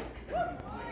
Woo!